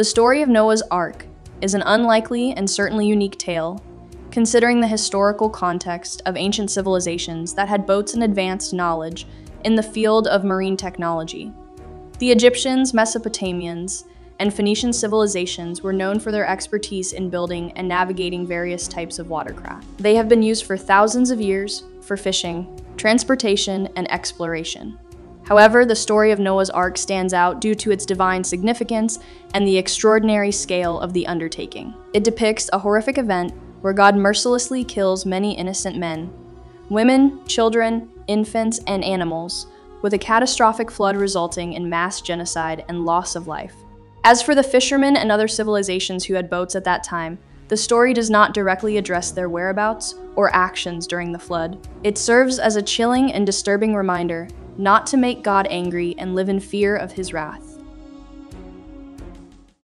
The story of Noah's Ark is an unlikely and certainly unique tale, considering the historical context of ancient civilizations that had boats and advanced knowledge in the field of marine technology. The Egyptians, Mesopotamians, and Phoenician civilizations were known for their expertise in building and navigating various types of watercraft. They have been used for thousands of years for fishing, transportation, and exploration. However, the story of Noah's Ark stands out due to its divine significance and the extraordinary scale of the undertaking. It depicts a horrific event where God mercilessly kills many innocent men, women, children, infants, and animals, with a catastrophic flood resulting in mass genocide and loss of life. As for the fishermen and other civilizations who had boats at that time, the story does not directly address their whereabouts or actions during the flood. It serves as a chilling and disturbing reminder not to make God angry and live in fear of his wrath.